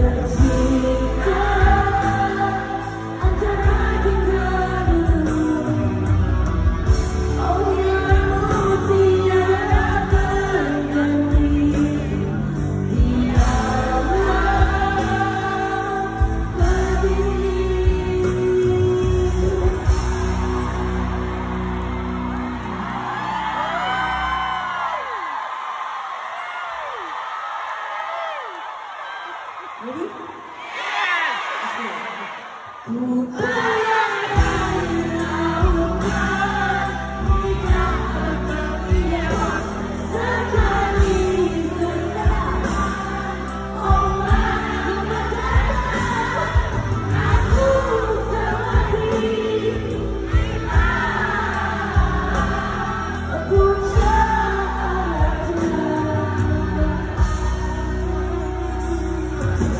the secret. Ready? Yeah! Goodbye!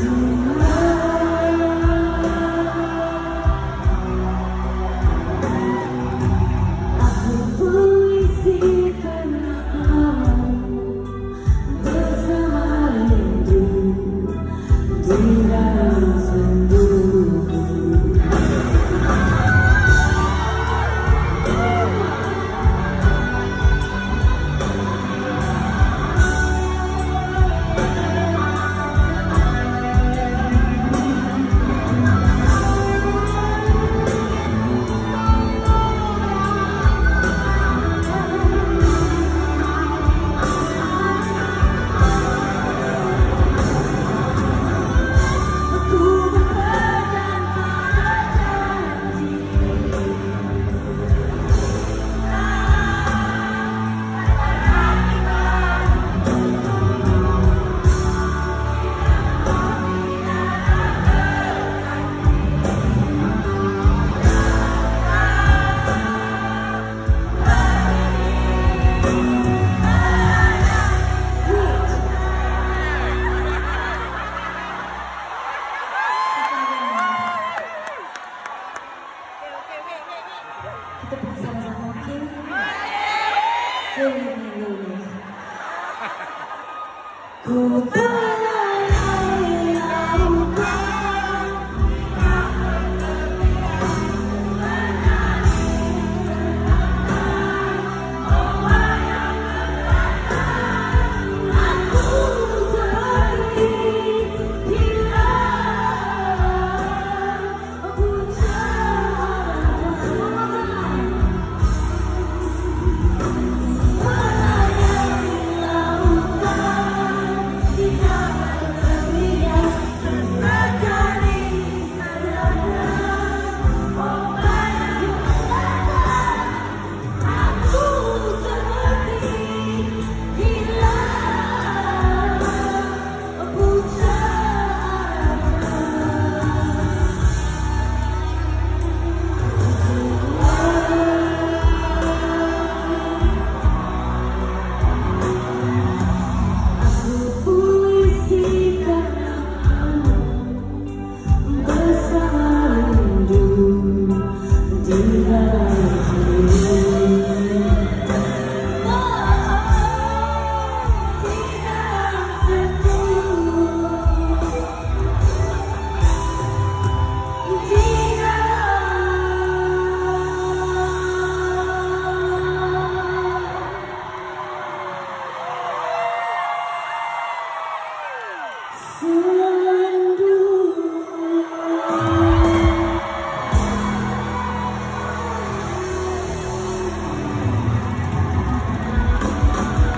Música 答え